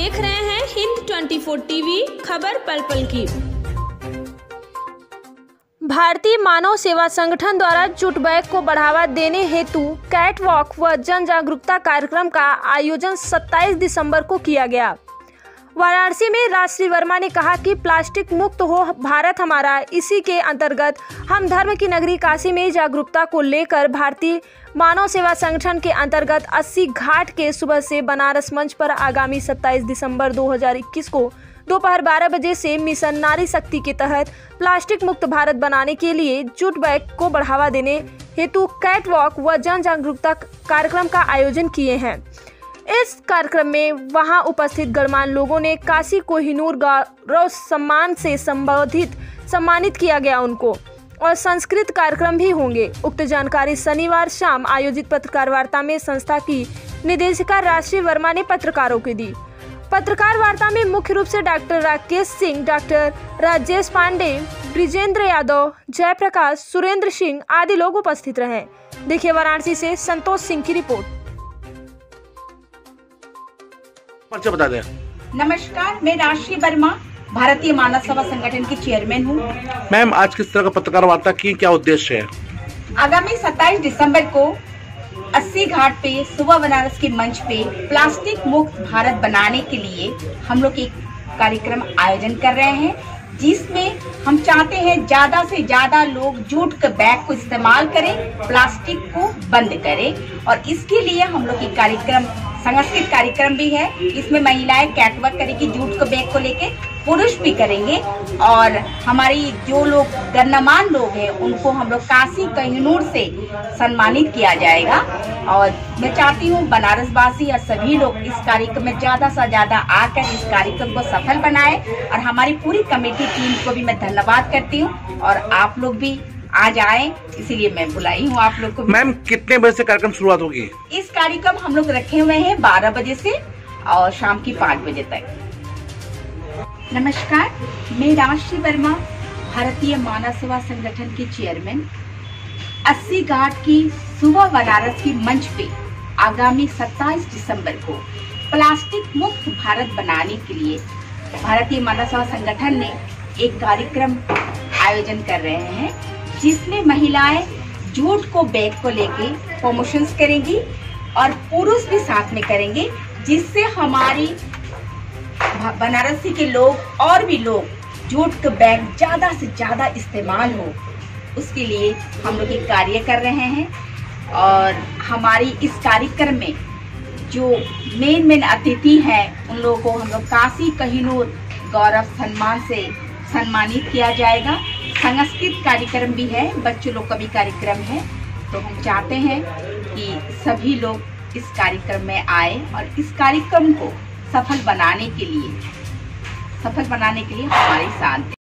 देख रहे हैं हिंद 24 टीवी, खबर पल पल की। भारतीय मानव सेवा संगठन द्वारा जूट बैग को बढ़ावा देने हेतु कैट वॉक व जन जागरूकता कार्यक्रम का आयोजन 27 दिसंबर को किया गया। वाराणसी में राष्ट्रीय वर्मा ने कहा कि प्लास्टिक मुक्त हो भारत हमारा, इसी के अंतर्गत हम धर्म की नगरी काशी में जागरूकता को लेकर भारतीय मानव सेवा संगठन के अंतर्गत 80 घाट के सुबह से बनारस मंच पर आगामी 27 दिसंबर 2021 को दोपहर 12 बजे से मिशन नारी शक्ति के तहत प्लास्टिक मुक्त भारत बनाने के लिए जूट बैग को बढ़ावा देने हेतु कैट वॉक व जन जागरूकता कार्यक्रम का आयोजन किए हैं। इस कार्यक्रम में वहाँ उपस्थित गणमान्य लोगों ने काशी कोहिनूर गौरव सम्मान से संबोधित, सम्मानित किया गया उनको। और संस्कृत कार्यक्रम भी होंगे। उक्त जानकारी शनिवार शाम आयोजित पत्रकार वार्ता में संस्था की निदेशिका राष्ट्रीय वर्मा ने पत्रकारों को दी। पत्रकार वार्ता में मुख्य रूप से डॉक्टर राकेश सिंह, डॉक्टर राजेश पांडे, ब्रिजेंद्र यादव, जयप्रकाश, सुरेंद्र सिंह आदि लोग उपस्थित रहे। देखिए वाराणसी से संतोष सिंह की रिपोर्ट। परिचय बता दें। नमस्कार मैं राशि वर्मा भारतीय मानव सभा संगठन की चेयरमैन हूँ। मैम आज किस तरह का पत्रकार वार्ता की क्या उद्देश्य है? आगामी 27 दिसंबर को 80 घाट पे सुबह बनारस के मंच पे प्लास्टिक मुक्त भारत बनाने के लिए हम लोग एक कार्यक्रम आयोजन कर रहे हैं जिसमें हम चाहते हैं ज़्यादा से ज़्यादा लोग जूट के बैग को इस्तेमाल करें प्लास्टिक को बंद करें और इसके लिए हम लोग एक कार्यक्रम सांस्कृतिक कार्यक्रम भी है। इसमें महिलाएँ कैटवर्क करेगी जूट को बैग को लेके पुरुष भी करेंगे। और हमारी जो लोग गणमान लोग हैं, उनको हम लोग काशी कहनूर से सम्मानित किया जाएगा। और मैं चाहती हूँ बनारस वासी और सभी लोग इस कार्यक्रम में ज़्यादा से ज़्यादा आकर इस कार्यक्रम को सफल बनाए। और हमारी पूरी कमेटी टीम को भी मैं धन्यवाद करती हूँ। और आप लोग भी आज आए इसीलिए मैं बुलाई हूँ आप लोग को मैम कितने बजे से कार्यक्रम शुरुआत होगी? इस कार्यक्रम हम लोग रखे हुए हैं 12 बजे से और शाम की पाँच बजे तक। नमस्कार मैं राशि वर्मा भारतीय मानव सेवा संगठन की चेयरमैन। 80 घाट की सुबह बनारस की मंच पे आगामी 27 दिसंबर को प्लास्टिक मुक्त भारत बनाने के लिए भारतीय मानव सेवा संगठन ने एक कार्यक्रम आयोजन कर रहे हैं। जिसमें महिलाएँ जूट को बैग को लेके प्रमोशंस करेंगी और पुरुष भी साथ में करेंगे, जिससे हमारी बनारसी के लोग और भी लोग जूट का बैग ज़्यादा से ज़्यादा इस्तेमाल हो। उसके लिए हम लोग एक कार्य कर रहे हैं और हमारी इस कार्यक्रम में जो मेन मेन अतिथि हैं, उन लोगों को हम लोग काशी कहिनूर गौरव सम्मान से सम्मानित किया जाएगा। सांस्कृतिक कार्यक्रम भी है, बच्चों लोग का भी कार्यक्रम है तो हम चाहते हैं कि सभी लोग इस कार्यक्रम में आए और इस कार्यक्रम को सफल बनाने के लिए, सफल बनाने के लिए हमारे साथ।